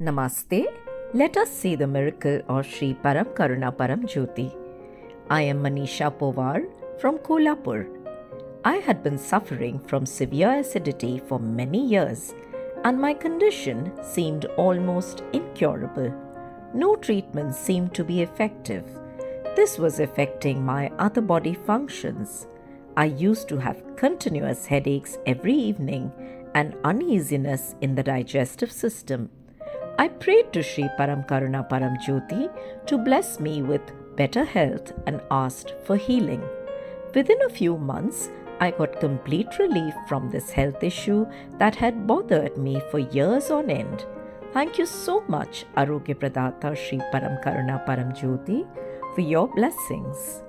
Namaste. Let us see the miracle of Sri Param Karuna Param Jyoti. I am Manisha Pawar from Kolhapur. I had been suffering from severe acidity for many years, and my condition seemed almost incurable. No treatment seemed to be effective. This was affecting my other body functions. I used to have continuous headaches every evening and uneasiness in the digestive system. I prayed to Sri Param Karuna Param Jyoti to bless me with better health and asked for healing. Within a few months, I got complete relief from this health issue that had bothered me for years on end. Thank you so much, Arogya Pradata Sri Param Karuna Param Jyoti, for your blessings.